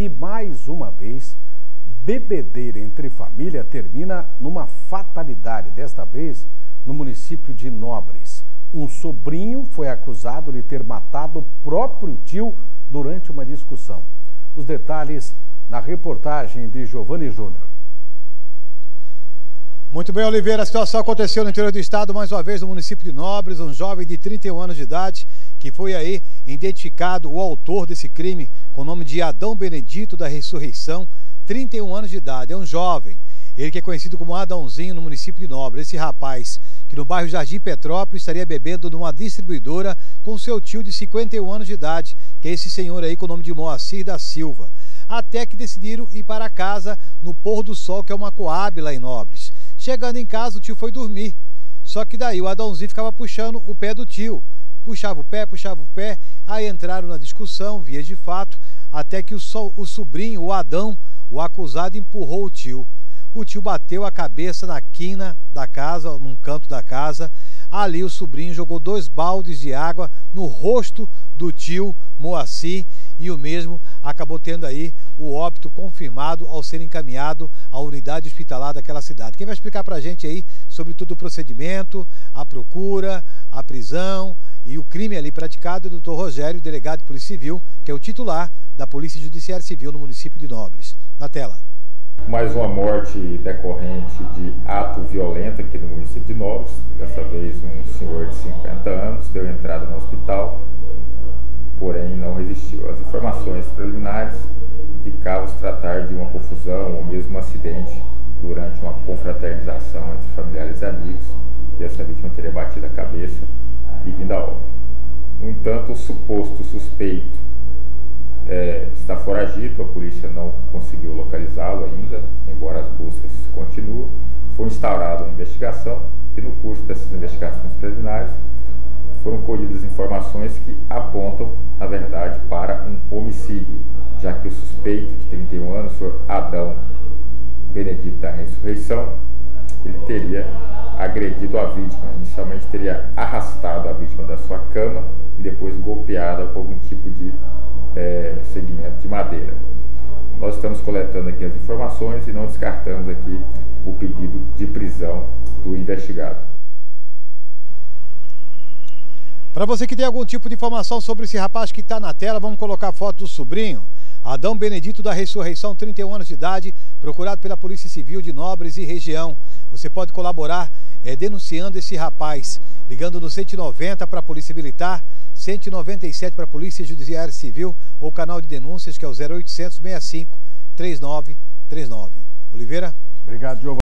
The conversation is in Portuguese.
E mais uma vez, bebedeira entre família termina numa fatalidade, desta vez no município de Nobres. Um sobrinho foi acusado de ter matado o próprio tio durante uma discussão. Os detalhes na reportagem de Giovanni Júnior. Muito bem, Oliveira. A situação aconteceu no interior do estado, mais uma vez no município de Nobres. Um jovem de 31 anos de idade que foi aí identificado o autor desse crime com o nome de Adão Benedito da Ressurreição, 31 anos de idade. É um jovem. Ele que é conhecido como Adãozinho no município de Nobres. Esse rapaz que no bairro Jardim Petrópolis estaria bebendo numa distribuidora com seu tio de 51 anos de idade, que é esse senhor aí com o nome de Moacir da Silva. Até que decidiram ir para casa no pôr do sol, que é uma coab lá em Nobres. Chegando em casa, o tio foi dormir. Só que daí o Adãozinho ficava puxando o pé do tio. Puxava o pé, puxava o pé. Aí entraram na discussão, vias de fato, até que o, so, o sobrinho, o Adão, o acusado, empurrou o tio. O tio bateu a cabeça na quina da casa, num canto da casa. Ali o sobrinho jogou dois baldes de água no rosto do tio Moacir e o mesmo acabou tendo aí o óbito confirmado ao ser encaminhado à unidade hospitalar daquela cidade. Quem vai explicar para a gente aí sobre todo o procedimento, a procura, a prisão e o crime ali praticado é o doutor Rogério, delegado de Polícia Civil, que é o titular da Polícia Judiciária Civil no município de Nobres. Na tela. Mais uma morte decorrente de ato violento aqui no município de Nobres. Dessa vez um senhor de 50 anos deu entrada no hospital porém não resistiu. As informações preliminares indicavam se tratar de uma confusão ou mesmo um acidente durante uma confraternização entre familiares e amigos, e essa vítima teria batido a cabeça e vindo a óbito. No entanto, o suposto suspeito é, está foragido, a polícia não conseguiu localizá-lo ainda, embora as buscas continuem. Foi instaurada uma investigação e no curso dessas investigações preliminares foram colhidas informações que apontam, na verdade, para um homicídio, já que o suspeito de 31 anos, o Adão Benedito da Ressurreição, ele teria agredido a vítima. Inicialmente teria arrastado a vítima da sua cama e depois golpeado com algum tipo de é, segmento de madeira. Nós estamos coletando aqui as informações e não descartamos aqui o pedido de prisão do investigado. Para você que tem algum tipo de informação sobre esse rapaz que está na tela, vamos colocar a foto do sobrinho. Adão Benedito da Ressurreição, 31 anos de idade, procurado pela Polícia Civil de Nobres e região. Você pode colaborar é, denunciando esse rapaz, ligando no 190 para a Polícia Militar, 197 para a Polícia Judiciária Civil ou canal de denúncias que é o 0800 65 3939. Oliveira? Obrigado, Giovanni.